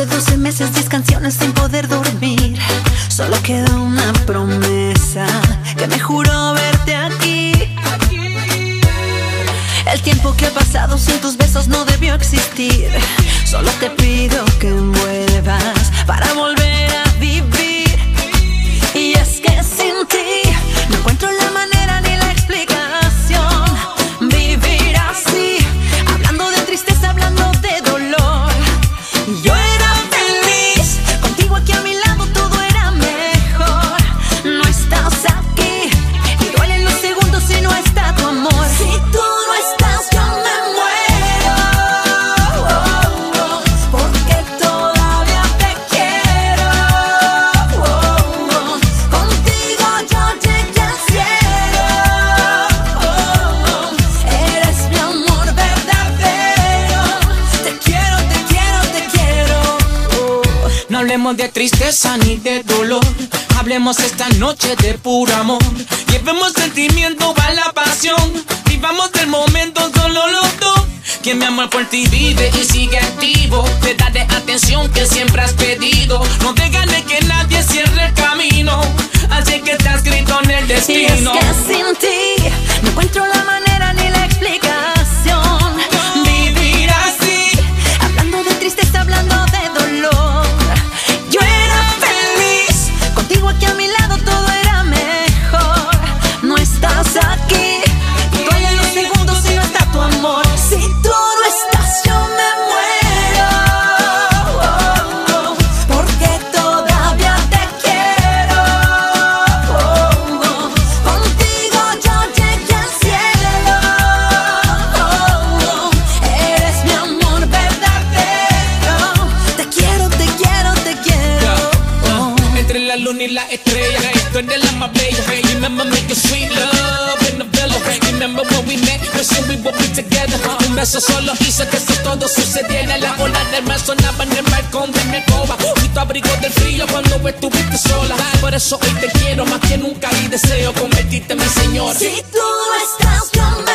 de 12 meses, 10 canciones sin poder dormir. Solo queda una promesa que me juro verte aquí. El tiempo que ha pasado sin tus besos no debió existir. Solo te pido que vuelvas No hablemos de tristeza ni de dolor. Hablemos esta noche de puro amor. Llevemos sentimiento a la pasión. Vivamos del momento solo los dos. Que mi amor por ti vive y sigue activo. Te daré atención que siempre has pedido. No dejaré que nadie cierre el camino. Así que está escrito en el Y es destino. que la luna y la estrella, tú eres la más bella. Remember making sweet love in the villa. Remember when we met, wishing we would be together. Un beso solo hizo que eso todo sucediera. La ola del mar sonaba en el balcón de mi alcoba. Fui tu abrigo del frío cuando estuviste sola. Por eso hoy te quiero más que nunca y deseo convertirte en mi señora. Si tú estás, muero.